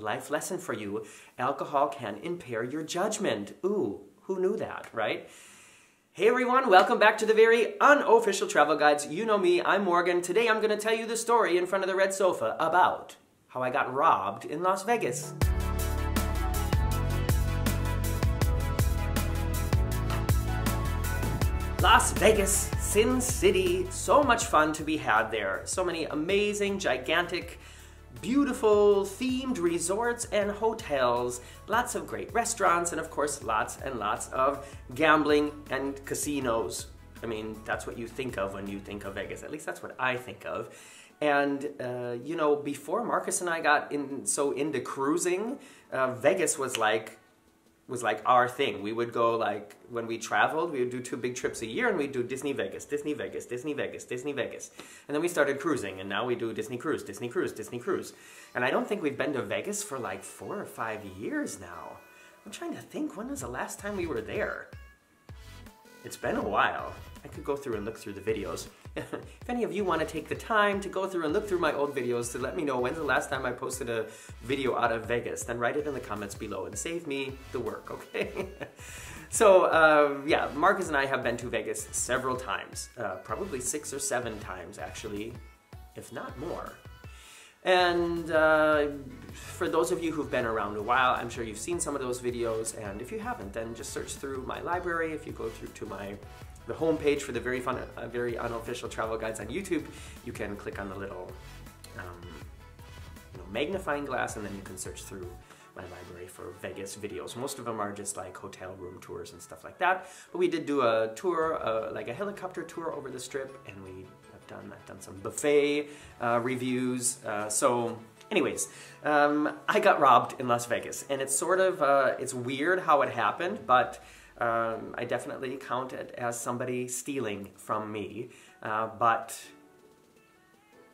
life lesson for you. Alcohol can impair your judgment. Ooh, who knew that, right? Hey everyone, welcome back to the very unofficial travel guides. You know me, I'm Morgan. Today I'm going to tell you the story in front of the red sofa about how I got robbed in Las Vegas. Las Vegas, Sin City, so much fun to be had there. So many amazing, gigantic, beautiful themed resorts and hotels, lots of great restaurants, and of course, lots and lots of gambling and casinos. I mean, that's what you think of when you think of Vegas. At least that's what I think of. And, uh, you know, before Marcus and I got in so into cruising, uh, Vegas was like was like our thing. We would go like when we traveled, we would do two big trips a year and we'd do Disney Vegas, Disney Vegas, Disney Vegas, Disney Vegas. And then we started cruising and now we do Disney Cruise, Disney Cruise, Disney Cruise. And I don't think we've been to Vegas for like four or five years now. I'm trying to think, when was the last time we were there? It's been a while. I could go through and look through the videos. If any of you want to take the time to go through and look through my old videos to let me know when's the last time I posted a video out of Vegas, then write it in the comments below and save me the work, okay? so uh, yeah, Marcus and I have been to Vegas several times, uh, probably six or seven times actually, if not more. And uh, for those of you who've been around a while, I'm sure you've seen some of those videos, and if you haven't, then just search through my library. If you go through to my the homepage for the very fun, uh, very unofficial travel guides on YouTube, you can click on the little um, you know, magnifying glass and then you can search through my library for Vegas videos. Most of them are just like hotel room tours and stuff like that. But we did do a tour, uh, like a helicopter tour over the strip and we have done, I've done some buffet uh, reviews. Uh, so anyways, um, I got robbed in Las Vegas and it's sort of, uh, it's weird how it happened, but um, I definitely count it as somebody stealing from me, uh, but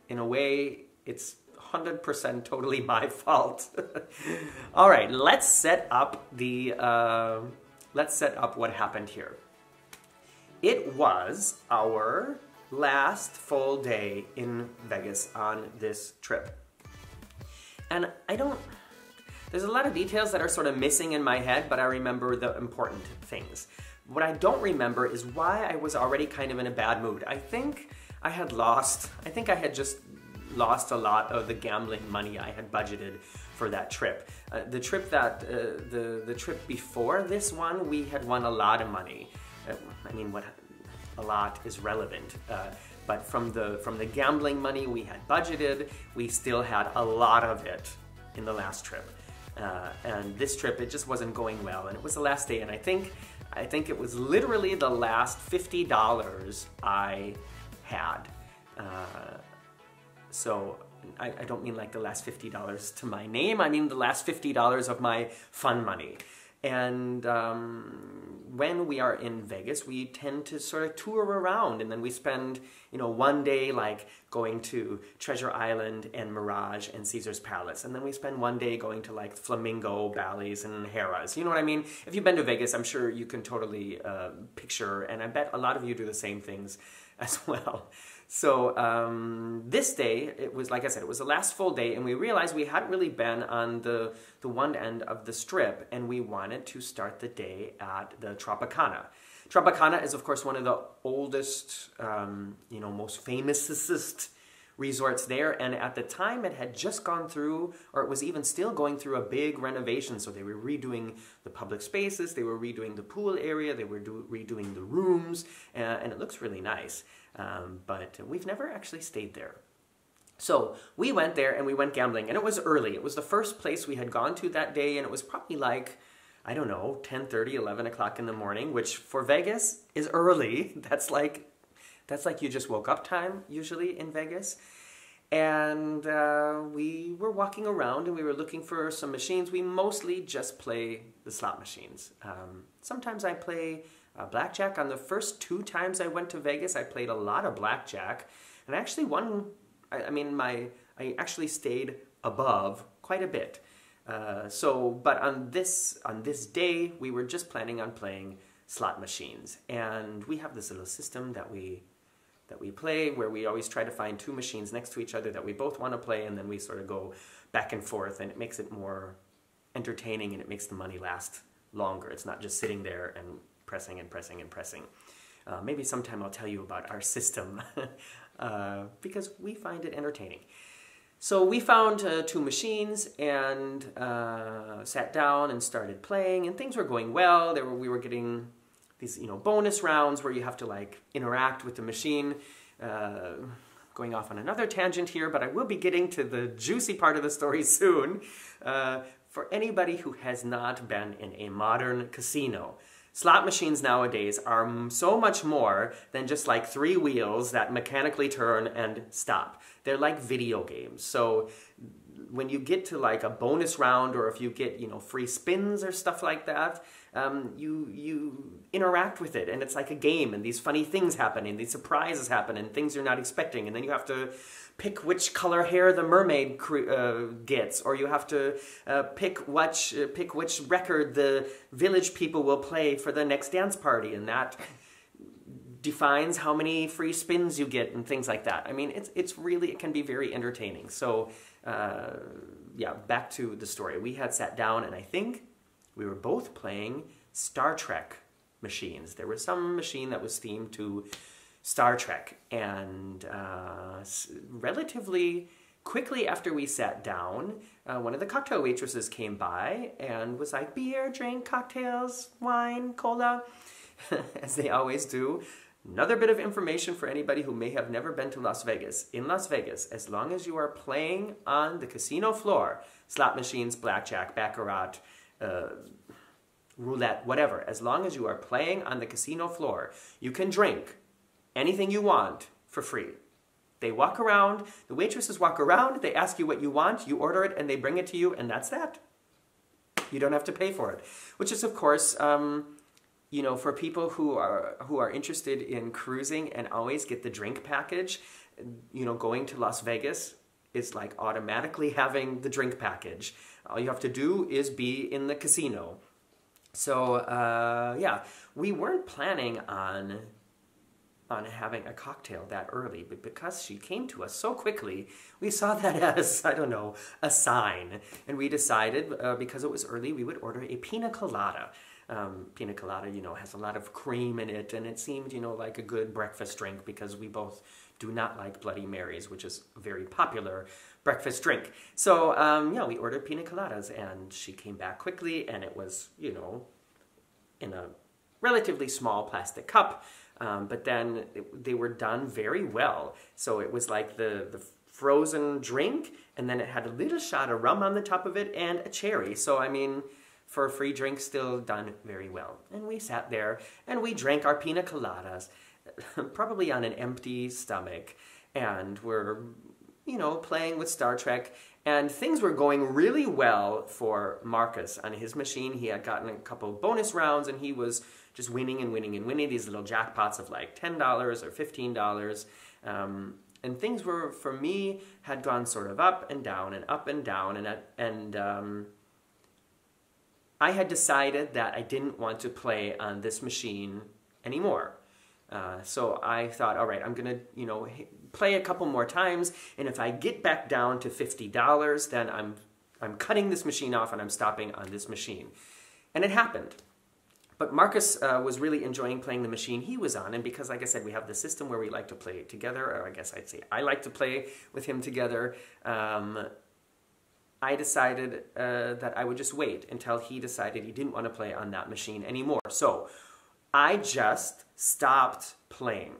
in a way, it's 100% totally my fault. All right, let's set up the, uh, let's set up what happened here. It was our last full day in Vegas on this trip. And I don't, there's a lot of details that are sort of missing in my head, but I remember the important things. What I don't remember is why I was already kind of in a bad mood. I think I had lost, I think I had just lost a lot of the gambling money I had budgeted for that trip. Uh, the trip that, uh, the, the trip before this one, we had won a lot of money. Uh, I mean, what a lot is relevant. Uh, but from the, from the gambling money we had budgeted, we still had a lot of it in the last trip. Uh, and this trip, it just wasn't going well. And it was the last day, and I think, I think it was literally the last $50 I had. Uh, so I, I, don't mean like the last $50 to my name, I mean the last $50 of my fun money. And um, when we are in Vegas, we tend to sort of tour around and then we spend, you know, one day like going to Treasure Island and Mirage and Caesar's Palace. And then we spend one day going to like Flamingo, Bally's, and Harrah's. You know what I mean? If you've been to Vegas, I'm sure you can totally uh, picture, and I bet a lot of you do the same things as well. So um, this day, it was, like I said, it was the last full day, and we realized we hadn't really been on the, the one end of the strip, and we wanted to start the day at the Tropicana. Tropicana is, of course, one of the oldest, um, you know, most famous resorts there. And at the time, it had just gone through, or it was even still going through a big renovation. So they were redoing the public spaces, they were redoing the pool area, they were do, redoing the rooms, and it looks really nice. Um, but we've never actually stayed there. So we went there and we went gambling, and it was early. It was the first place we had gone to that day, and it was probably like, I don't know, 10 30, 11 o'clock in the morning, which for Vegas is early. That's like, that's like you just woke up time usually in Vegas. And uh, we were walking around and we were looking for some machines. We mostly just play the slot machines. Um, sometimes I play uh, blackjack. On the first two times I went to Vegas, I played a lot of blackjack, and I actually won. I, I mean, my I actually stayed above quite a bit. Uh, so, but on this on this day, we were just planning on playing slot machines, and we have this little system that we that we play where we always try to find two machines next to each other that we both want to play, and then we sort of go back and forth, and it makes it more entertaining and it makes the money last longer. It's not just sitting there and pressing and pressing and pressing. Uh, maybe sometime I'll tell you about our system uh, because we find it entertaining. So we found uh, two machines and uh, sat down and started playing, and things were going well. There were, we were getting these, you know, bonus rounds where you have to like interact with the machine. Uh, going off on another tangent here, but I will be getting to the juicy part of the story soon. Uh, for anybody who has not been in a modern casino, Slot machines nowadays are so much more than just like three wheels that mechanically turn and stop. They're like video games. So when you get to like a bonus round or if you get, you know, free spins or stuff like that, um, you, you interact with it and it's like a game and these funny things happen and these surprises happen and things you're not expecting and then you have to pick which color hair the mermaid uh, gets, or you have to uh, pick which uh, pick which record the village people will play for the next dance party, and that defines how many free spins you get and things like that. I mean, it's it's really it can be very entertaining. So uh, yeah, back to the story. We had sat down, and I think we were both playing Star Trek machines. There was some machine that was themed to Star Trek. And uh, relatively quickly after we sat down, uh, one of the cocktail waitresses came by and was like, beer, drink, cocktails, wine, cola, as they always do. Another bit of information for anybody who may have never been to Las Vegas. In Las Vegas, as long as you are playing on the casino floor, slot machines, blackjack, baccarat, uh, roulette, whatever, as long as you are playing on the casino floor, you can drink anything you want for free. They walk around, the waitresses walk around, they ask you what you want, you order it, and they bring it to you, and that's that. You don't have to pay for it. Which is, of course, um, you know, for people who are who are interested in cruising and always get the drink package, you know, going to Las Vegas is like automatically having the drink package. All you have to do is be in the casino. So uh, yeah, we weren't planning on on having a cocktail that early, but because she came to us so quickly, we saw that as, I don't know, a sign. And we decided, uh, because it was early, we would order a pina colada. Um, pina colada, you know, has a lot of cream in it, and it seemed, you know, like a good breakfast drink because we both do not like Bloody Marys, which is a very popular breakfast drink. So, um, yeah, we ordered pina coladas, and she came back quickly, and it was, you know, in a relatively small plastic cup. Um, but then it, they were done very well. So it was like the, the frozen drink, and then it had a little shot of rum on the top of it and a cherry. So, I mean, for a free drink, still done very well. And we sat there and we drank our pina coladas, probably on an empty stomach, and we're, you know, playing with Star Trek. And things were going really well for Marcus on his machine. He had gotten a couple bonus rounds and he was just winning and winning and winning these little jackpots of like $10 or $15. Um, and things were, for me, had gone sort of up and down and up and down. And, and um, I had decided that I didn't want to play on this machine anymore. Uh, so I thought, all right, I'm gonna, you know, play a couple more times, and if I get back down to fifty dollars, then I'm, I'm cutting this machine off and I'm stopping on this machine, and it happened. But Marcus uh, was really enjoying playing the machine he was on, and because, like I said, we have the system where we like to play together, or I guess I'd say I like to play with him together, um, I decided uh, that I would just wait until he decided he didn't want to play on that machine anymore. So I just stopped playing.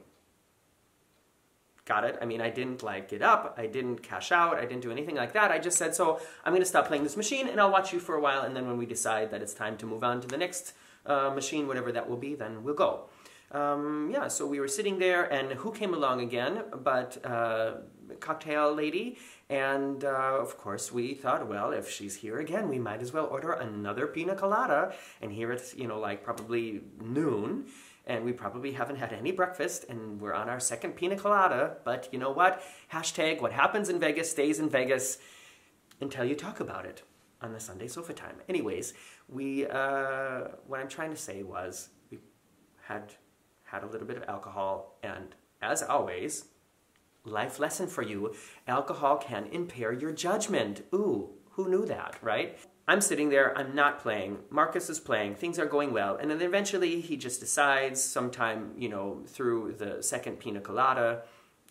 Got it? I mean, I didn't like get up, I didn't cash out, I didn't do anything like that. I just said, so I'm to stop playing this machine and I'll watch you for a while, and then when we decide that it's time to move on to the next uh, machine, whatever that will be, then we'll go. Um, yeah, so we were sitting there, and who came along again but uh, cocktail lady? And uh, of course, we thought, well, if she's here again, we might as well order another pina colada. And here it's, you know, like probably noon, and we probably haven't had any breakfast, and we're on our second pina colada. But you know what? Hashtag what happens in Vegas stays in Vegas until you talk about it on the Sunday sofa time. Anyways, we uh, what I'm trying to say was we had had a little bit of alcohol, and as always, life lesson for you. Alcohol can impair your judgment. Ooh, who knew that, right? I'm sitting there, I'm not playing. Marcus is playing, things are going well. And then eventually he just decides, sometime, you know, through the second pina colada,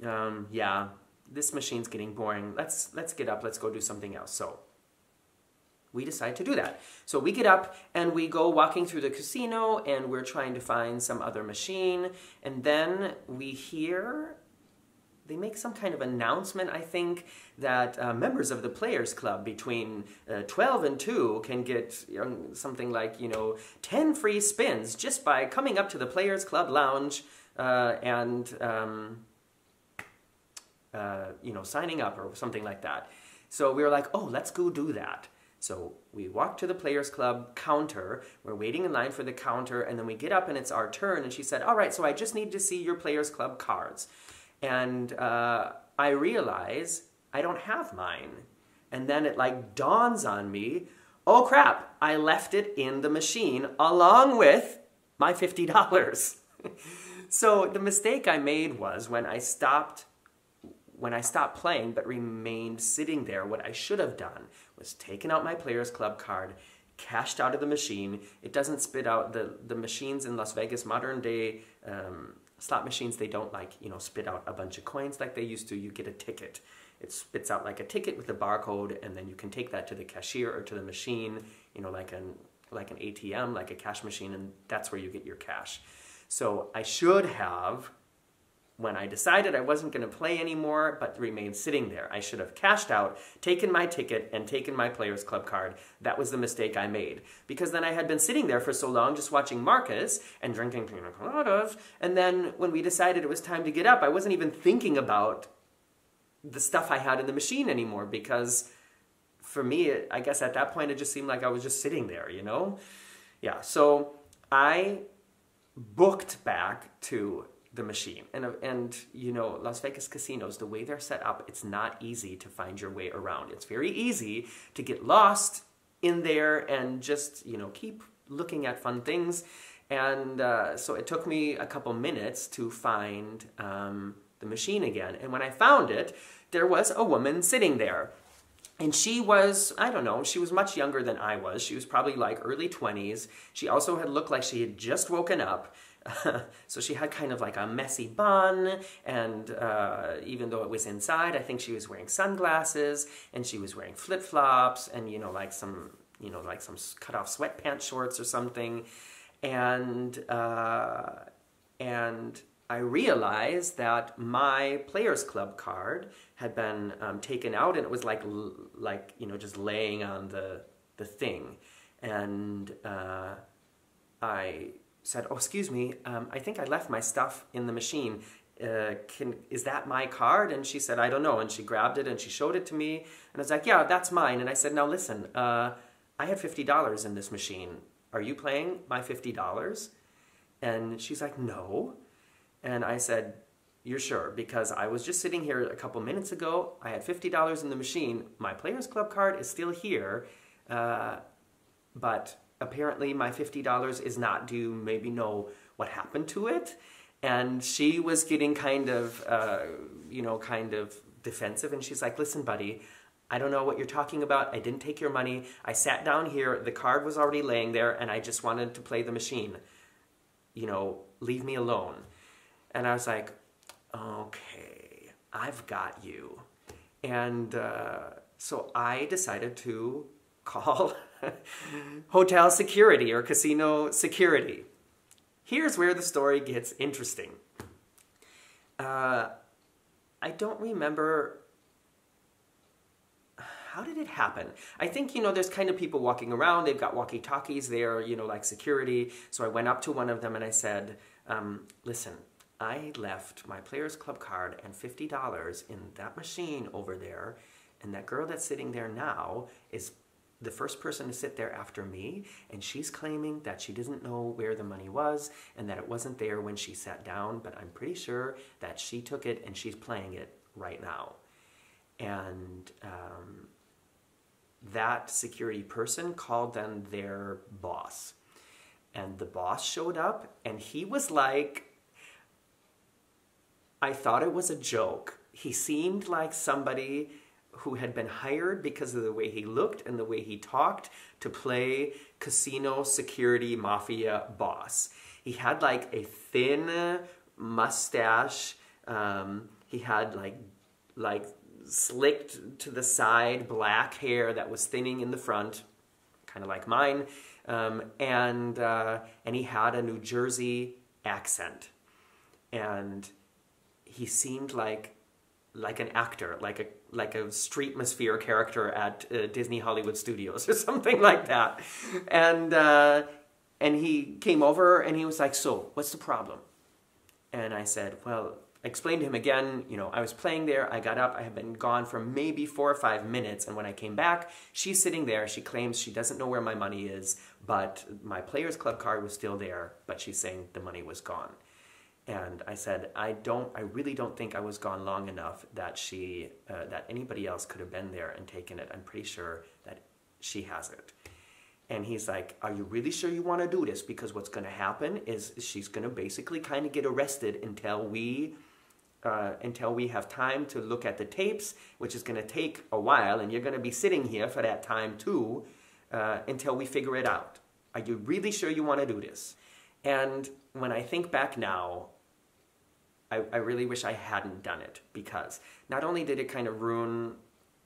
um, yeah, this machine's getting boring. Let's, let's get up, let's go do something else. So we decide to do that. So we get up and we go walking through the casino and we're trying to find some other machine. And then we hear they make some kind of announcement, I think, that uh, members of the Players Club between uh, 12 and 2 can get you know, something like, you know, 10 free spins just by coming up to the Players Club lounge uh, and, um, uh, you know, signing up or something like that. So we were like, oh, let's go do that. So we walk to the Players Club counter. We're waiting in line for the counter, and then we get up and it's our turn. And she said, All right, so I just need to see your Players Club cards. And uh, I realize I don't have mine. And then it like dawns on me oh crap, I left it in the machine along with my $50. so the mistake I made was when I stopped when I stopped playing but remained sitting there, what I should have done was taken out my Players Club card, cashed out of the machine. It doesn't spit out the, the machines in Las Vegas, modern day um, slot machines, they don't like, you know, spit out a bunch of coins like they used to. You get a ticket. It spits out like a ticket with a barcode, and then you can take that to the cashier or to the machine, you know, like an like an ATM, like a cash machine, and that's where you get your cash. So I should have when I decided I wasn't going to play anymore but remained sitting there. I should have cashed out, taken my ticket, and taken my Players Club card. That was the mistake I made. Because then I had been sitting there for so long just watching Marcus and drinking pina coladas, and then when we decided it was time to get up, I wasn't even thinking about the stuff I had in the machine anymore because for me, I guess at that point it just seemed like I was just sitting there, you know? Yeah, so I booked back to the machine. And, and, you know, Las Vegas casinos, the way they're set up, it's not easy to find your way around. It's very easy to get lost in there and just, you know, keep looking at fun things. And uh, so it took me a couple minutes to find um, the machine again. And when I found it, there was a woman sitting there. And she was, I don't know, she was much younger than I was. She was probably like early 20s. She also had looked like she had just woken up. so she had kind of like a messy bun, and uh, even though it was inside, I think she was wearing sunglasses, and she was wearing flip flops, and you know, like some, you know, like some cut off sweatpants shorts or something, and uh, and I realized that my Players Club card had been um, taken out, and it was like like you know just laying on the the thing, and uh, I said, "Oh, excuse me, um, I think I left my stuff in the machine. Uh, can is that my card?" And she said, "I don't know." And she grabbed it and she showed it to me, and I was like, "Yeah, that's mine." And I said, "Now listen, uh, I had fifty dollars in this machine. Are you playing my fifty dollars?" And she's like, "No," and I said. You're sure? Because I was just sitting here a couple minutes ago. I had $50 in the machine. My Players Club card is still here. Uh, but apparently my $50 is not due, maybe know what happened to it. And she was getting kind of, uh, you know, kind of defensive. And she's like, listen, buddy, I don't know what you're talking about. I didn't take your money. I sat down here. The card was already laying there, and I just wanted to play the machine. You know, leave me alone. And I was like, okay, I've got you. And uh, so I decided to call hotel security or casino security. Here's where the story gets interesting. Uh, I don't remember how did it happen? I think, you know, there's kind of people walking around, they've got walkie talkies there, you know, like security. So I went up to one of them and I said, um, listen, I left my Players Club card and $50 in that machine over there, and that girl that's sitting there now is the first person to sit there after me, and she's claiming that she doesn't know where the money was and that it wasn't there when she sat down, but I'm pretty sure that she took it and she's playing it right now. And um, that security person called then their boss. And the boss showed up, and he was like, I thought it was a joke he seemed like somebody who had been hired because of the way he looked and the way he talked to play casino security mafia boss. He had like a thin mustache. Um, he had like like slicked to the side black hair that was thinning in the front, kind of like mine, um, and uh, and he had a New Jersey accent, and he seemed like like an actor, like a like a streetmosphere character at uh, Disney Hollywood Studios or something like that. And uh, and he came over and he was like, "So, what's the problem?" And I said, "Well." I explained to him again, you know, I was playing there, I got up, I had been gone for maybe four or five minutes, and when I came back, she's sitting there, she claims she doesn't know where my money is, but my Players Club card was still there, but she's saying the money was gone. And I said, I don't, I really don't think I was gone long enough that she, uh, that anybody else could have been there and taken it. I'm pretty sure that she has it. And he's like, Are you really sure you want to do this? Because what's going to happen is she's going to basically kind of get arrested until we. Uh, until we have time to look at the tapes, which is going to take a while, and you're going to be sitting here for that time too, uh, until we figure it out. Are you really sure you want to do this? And when I think back now, I, I really wish I hadn't done it because not only did it kind of ruin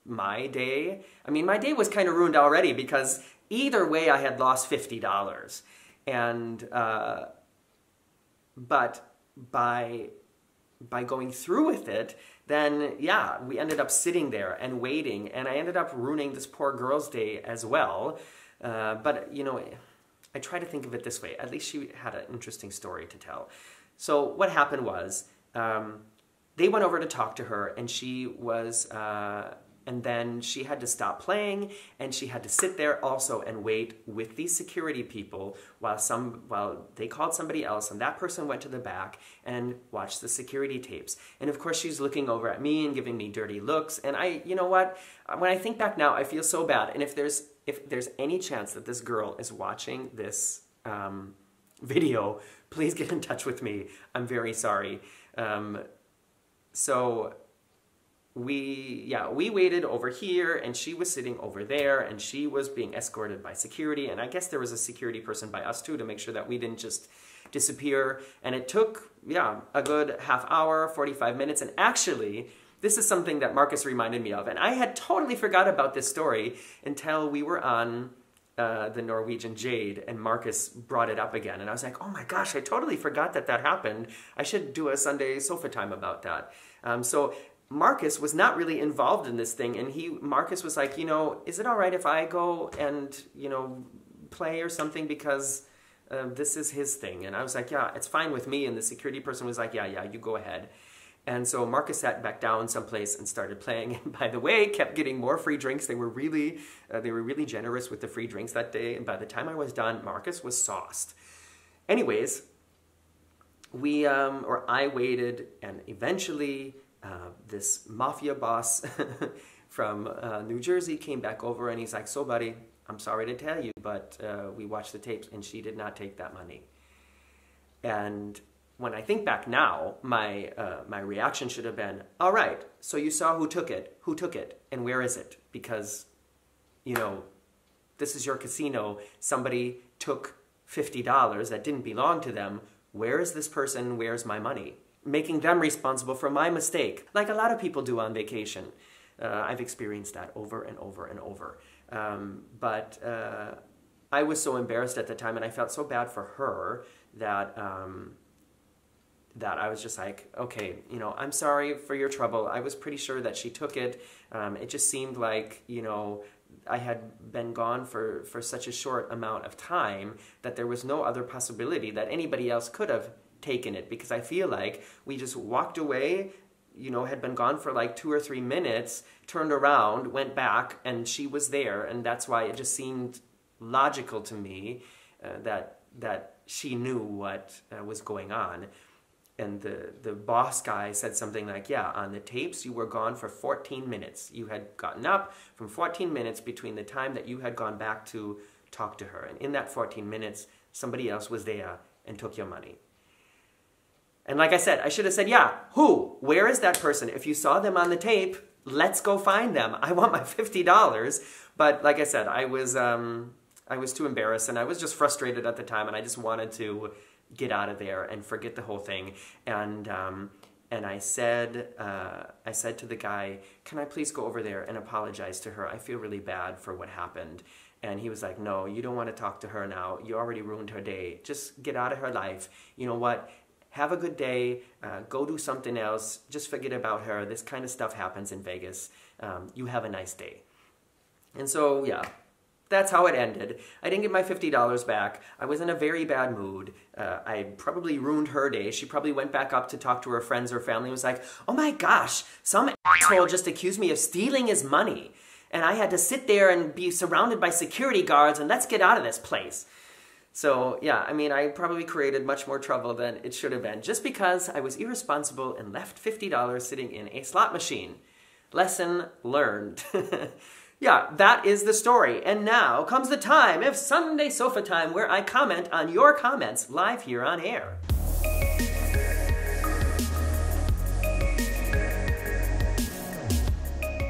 my day, I mean, my day was kind of ruined already because either way I had lost $50. And, uh, but by, by going through with it, then yeah, we ended up sitting there and waiting, and I ended up ruining this poor girl's day as well. Uh, but, you know, I try to think of it this way. At least she had an interesting story to tell. So what happened was um, they went over to talk to her, and she was. Uh, and then she had to stop playing and she had to sit there also and wait with these security people while some while they called somebody else and that person went to the back and watched the security tapes and of course she's looking over at me and giving me dirty looks and i you know what when i think back now i feel so bad and if there's if there's any chance that this girl is watching this um, video please get in touch with me. I'm very sorry. Um, so we yeah we waited over here and she was sitting over there and she was being escorted by security and i guess there was a security person by us too to make sure that we didn't just disappear and it took yeah a good half hour 45 minutes and actually this is something that marcus reminded me of and i had totally forgot about this story until we were on uh, the Norwegian Jade, and Marcus brought it up again. And I was like, oh my gosh, I totally forgot that that happened. I should do a Sunday sofa time about that. Um, so Marcus was not really involved in this thing, and he Marcus was like, you know, is it all right if I go and you know play or something because uh, this is his thing? And I was like, yeah, it's fine with me. And the security person was like, yeah, yeah, you go ahead. And so Marcus sat back down someplace and started playing. And by the way, kept getting more free drinks. They were really, uh, they were really generous with the free drinks that day. And by the time I was done, Marcus was sauced. Anyways, we um, or I waited, and eventually uh, this mafia boss from uh, New Jersey came back over, and he's like, "So, buddy, I'm sorry to tell you, but uh, we watched the tapes, and she did not take that money." And when I think back now, my, uh, my reaction should have been, all right, so you saw who took it, who took it, and where is it? Because, you know, this is your casino, somebody took $50 that didn't belong to them, where is this person, where's my money? Making them responsible for my mistake, like a lot of people do on vacation. Uh, I've experienced that over and over and over. Um, but uh, I was so embarrassed at the time, and I felt so bad for her that um, that I was just like, okay, you know, I'm sorry for your trouble. I was pretty sure that she took it. Um, it just seemed like, you know, I had been gone for, for such a short amount of time that there was no other possibility that anybody else could have taken it because I feel like we just walked away, you know, had been gone for like two or three minutes, turned around, went back, and she was there. And that's why it just seemed logical to me uh, that, that she knew what uh, was going on and the, the boss guy said something like, yeah, on the tapes, you were gone for 14 minutes. You had gotten up from 14 minutes between the time that you had gone back to talk to her. And in that 14 minutes, somebody else was there and took your money. And like I said, I should have said, yeah, who? Where is that person? If you saw them on the tape, let's go find them. I want my $50. But like I said, I was, um, I was too embarrassed and I was just frustrated at the time and I just wanted to get out of there and forget the whole thing. And, um, and I said, uh, I said to the guy, can I please go over there and apologize to her? I feel really bad for what happened. And he was like, no, you don't want to talk to her now. You already ruined her day. Just get out of her life. You know what? Have a good day. Uh, go do something else. Just forget about her. This kind of stuff happens in Vegas. Um, you have a nice day. And so, yeah, that's how it ended. I didn't get my $50 back. I was in a very bad mood. Uh, I probably ruined her day. She probably went back up to talk to her friends or family and was like, oh my gosh, some asshole just accused me of stealing his money. And I had to sit there and be surrounded by security guards and let's get out of this place. So, yeah, I mean, I probably created much more trouble than it should have been just because I was irresponsible and left $50 sitting in a slot machine. Lesson learned. Yeah, that is the story. And now comes the time of Sunday Sofa Time where I comment on your comments live here on air.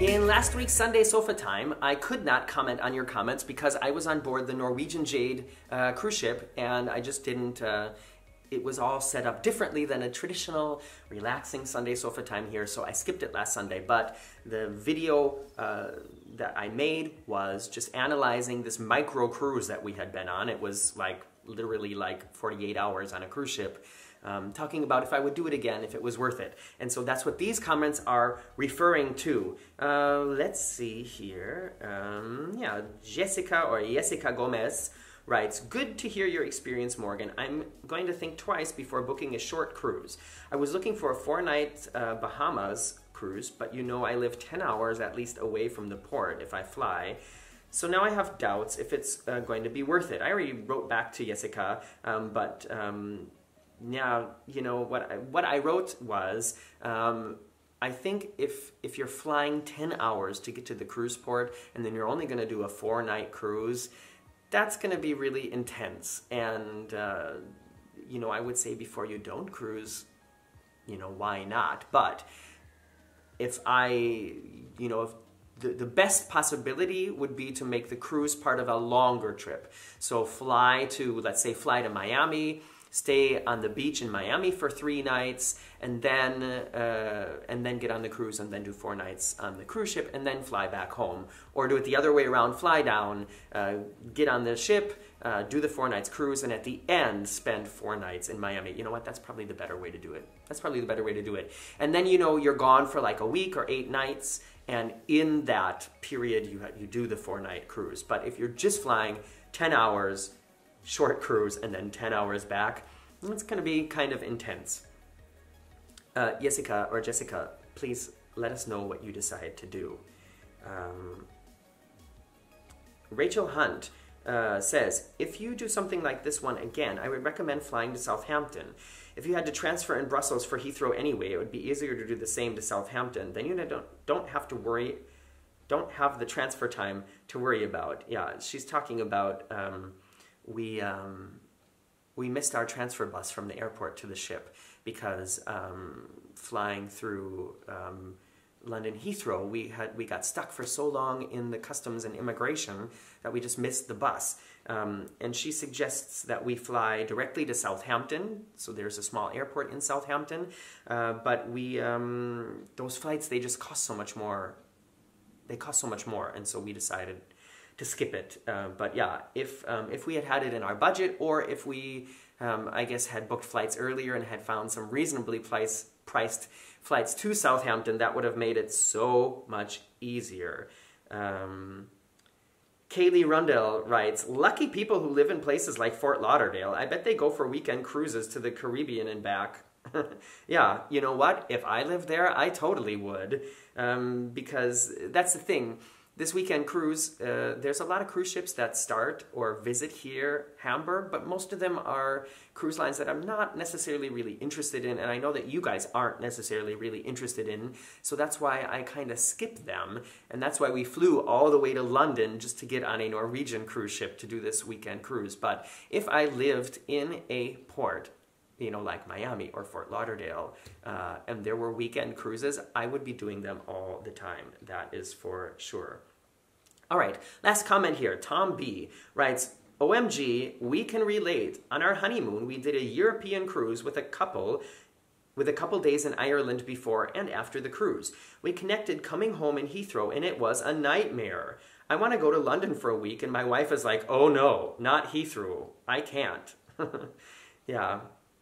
In last week's Sunday Sofa Time, I could not comment on your comments because I was on board the Norwegian Jade uh, cruise ship and I just didn't. Uh, it was all set up differently than a traditional relaxing Sunday sofa time here, so I skipped it last Sunday. But the video uh, that I made was just analyzing this micro cruise that we had been on. It was like literally like 48 hours on a cruise ship. Um, talking about if I would do it again, if it was worth it. And so that's what these comments are referring to. Uh, let's see here. Um, yeah, Jessica or Jessica Gomez writes, Good to hear your experience, Morgan. I'm going to think twice before booking a short cruise. I was looking for a four night uh, Bahamas cruise, but you know I live 10 hours at least away from the port if I fly. So now I have doubts if it's uh, going to be worth it. I already wrote back to Jessica, um, but um, now, you know, what I, what I wrote was, um, I think if if you're flying 10 hours to get to the cruise port and then you're only going to do a four night cruise, that's going to be really intense. And, uh, you know, I would say before you don't cruise, you know, why not? But if I, you know, if the, the best possibility would be to make the cruise part of a longer trip. So fly to, let's say, fly to Miami, stay on the beach in Miami for three nights, and then uh, and then get on the cruise and then do four nights on the cruise ship and then fly back home, or do it the other way around: fly down, uh, get on the ship, uh, do the four nights cruise, and at the end spend four nights in Miami. You know what? That's probably the better way to do it. That's probably the better way to do it. And then you know you're gone for like a week or eight nights, and in that period you you do the four night cruise. But if you're just flying ten hours short cruise and then 10 hours back, it's going to be kind of intense. Uh, Jessica or Jessica, please let us know what you decide to do. Um, Rachel Hunt uh, says, if you do something like this one again, I would recommend flying to Southampton. If you had to transfer in Brussels for Heathrow anyway, it would be easier to do the same to Southampton. Then you don't, don't have to worry, don't have the transfer time to worry about. Yeah, she's talking about um, we, um, we missed our transfer bus from the airport to the ship because um, flying through um, London Heathrow, we, had, we got stuck for so long in the customs and immigration that we just missed the bus. Um, and she suggests that we fly directly to Southampton. So there's a small airport in Southampton. Uh, but we, um, those flights, they just cost so much more. They cost so much more. And so we decided to skip it. Uh, but yeah, if, um, if we had had it in our budget or if we, um, I guess, had booked flights earlier and had found some reasonably price, priced flights to Southampton, that would have made it so much easier. Um, Kaylee Rundell writes, Lucky people who live in places like Fort Lauderdale. I bet they go for weekend cruises to the Caribbean and back. yeah, you know what? If I lived there, I totally would. Um, because that's the thing this weekend cruise, uh, there's a lot of cruise ships that start or visit here, Hamburg, but most of them are cruise lines that I'm not necessarily really interested in, and I know that you guys aren't necessarily really interested in, so that's why I kind of skip them, and that's why we flew all the way to London just to get on a Norwegian cruise ship to do this weekend cruise. But if I lived in a port you know, like Miami or Fort Lauderdale, uh, and there were weekend cruises, I would be doing them all the time. That is for sure. All right, last comment here. Tom B writes, OMG, we can relate. On our honeymoon, we did a European cruise with a couple with a couple days in Ireland before and after the cruise. We connected coming home in Heathrow and it was a nightmare. I want to go to London for a week and my wife is like, "Oh no, not Heathrow. I can't." yeah.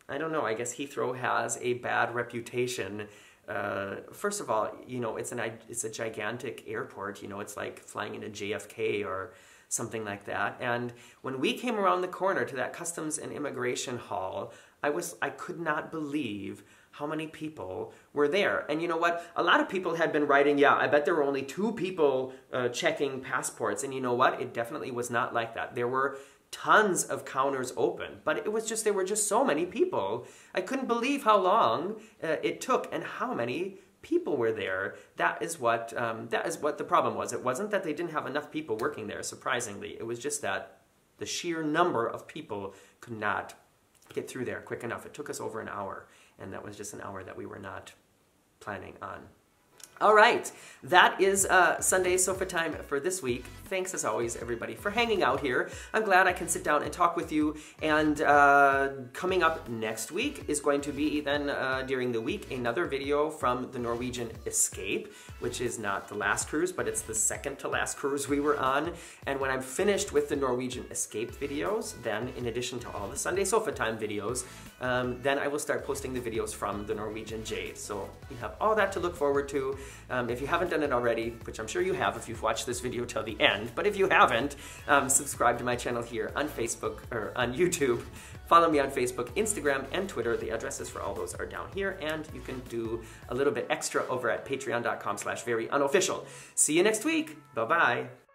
I don't know. I guess Heathrow has a bad reputation. Uh, first of all, you know, it's an it's a gigantic airport. You know, it's like flying into JFK or something like that. And when we came around the corner to that customs and immigration hall, I was I could not believe how many people were there. And you know what? A lot of people had been writing, yeah, I bet there were only two people uh, checking passports. And you know what? It definitely was not like that. There were tons of counters open, but it was just, there were just so many people. I couldn't believe how long uh, it took and how many people were there. That is what, um, that is what the problem was. It wasn't that they didn't have enough people working there, surprisingly. It was just that the sheer number of people could not get through there quick enough. It took us over an hour, and that was just an hour that we were not planning on. All right, that is uh, Sunday sofa time for this week. Thanks as always, everybody, for hanging out here. I'm glad I can sit down and talk with you. And uh, coming up next week is going to be then uh, during the week another video from the Norwegian Escape, which is not the last cruise, but it's the second to last cruise we were on. And when I'm finished with the Norwegian Escape videos, then in addition to all the Sunday sofa time videos, um, then I will start posting the videos from the Norwegian Jade. So you have all that to look forward to. Um, if you haven't done it already, which I'm sure you have if you've watched this video till the end, but if you haven't, um, subscribe to my channel here on Facebook or on YouTube. Follow me on Facebook, Instagram, and Twitter. The addresses for all those are down here, and you can do a little bit extra over at patreon.com slash very unofficial. See you next week. Bye-bye.